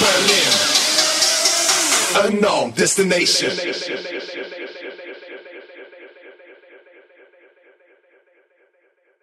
Berlin, unknown destination.